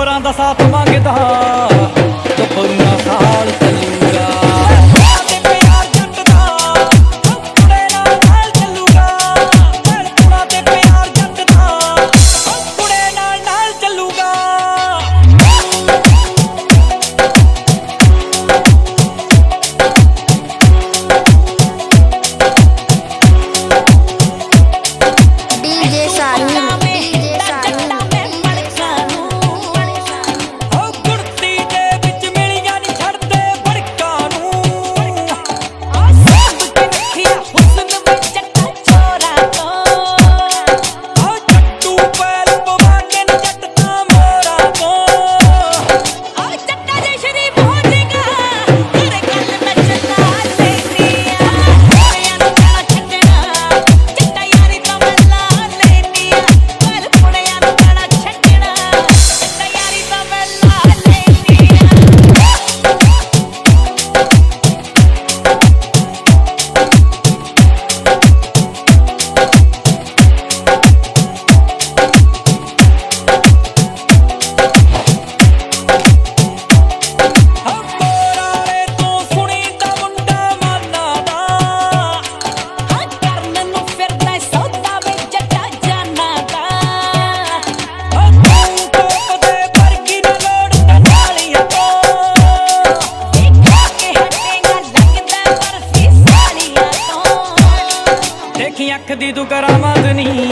ਉਮਰਾਂ ਦਾ ਸਾਥ ਮੰਗਦਾ। ਰੱਖਦੀ ਤੂੰ ਕਰਾਮਾਤ ਨਹੀਂ